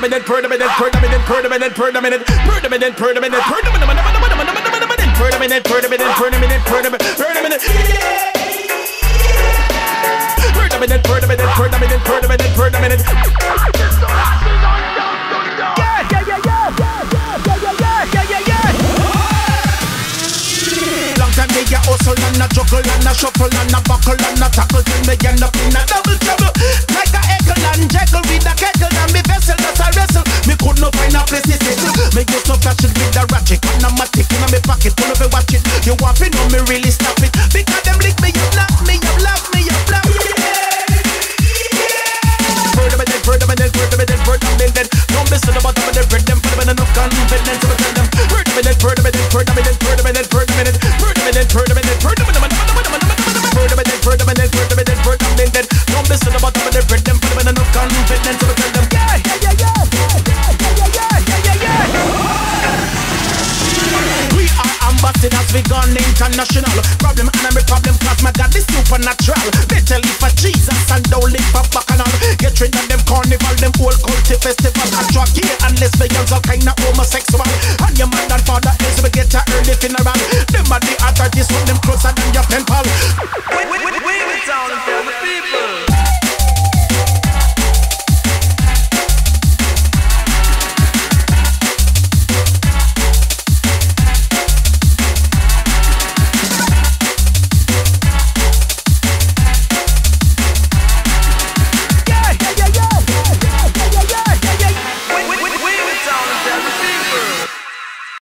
permanent, permanent, permanent, permanent, permanent, permanent, permanent, permanent, permanent, permanent, permanent, permanent, permanent. Permanent, permanent, permanent, permanent, permanent. Yeah, yeah, yeah, yeah, yeah, yeah, yeah, yeah, yeah, yeah. Long time me a hustle and a juggle and a shuffle and a buckle and a tackle till me end up in a double trouble. Like me get up, catch with the ratchet. And I'm a tick in my pocket, wanna be watch it. You want to know me really stop it? Because them lick me up, knock me love me up, love me Word in enough confidence to them. It, are ambassadors, we gone international. Problem and problem cause my God is supernatural. Better live for Jesus and don't live for bacchanal. Get rid of them carnival, them old culty festival. Attract gay and lesbians, all kind of homosexual. And your mother and father is we get a early funeral. Them are the authorities, put